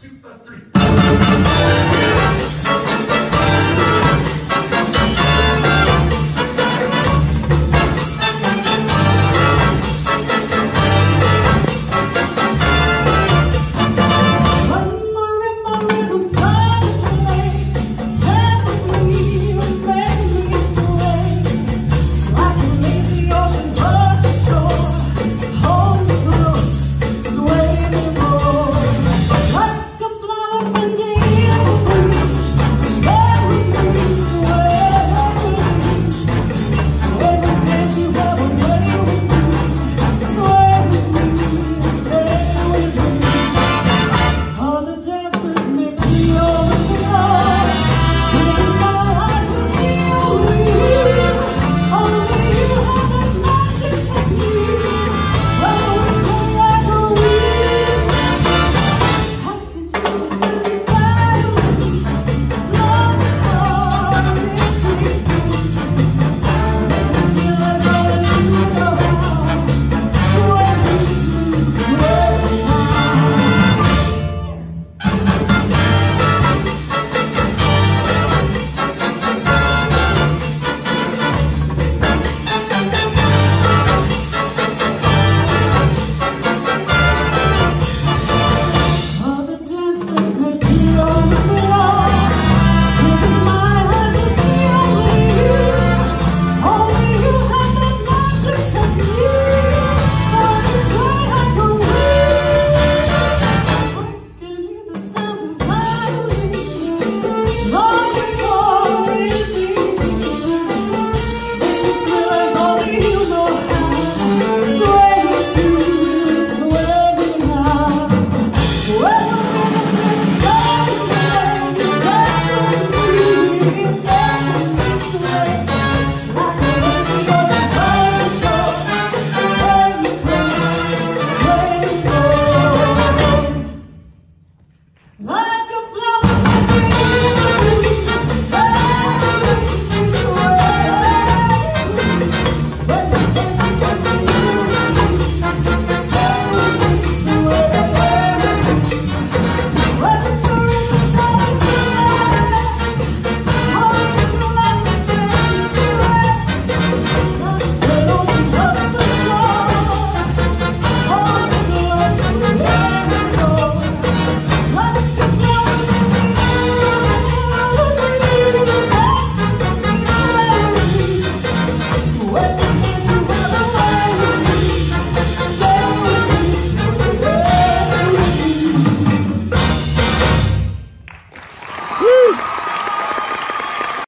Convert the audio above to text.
two, three.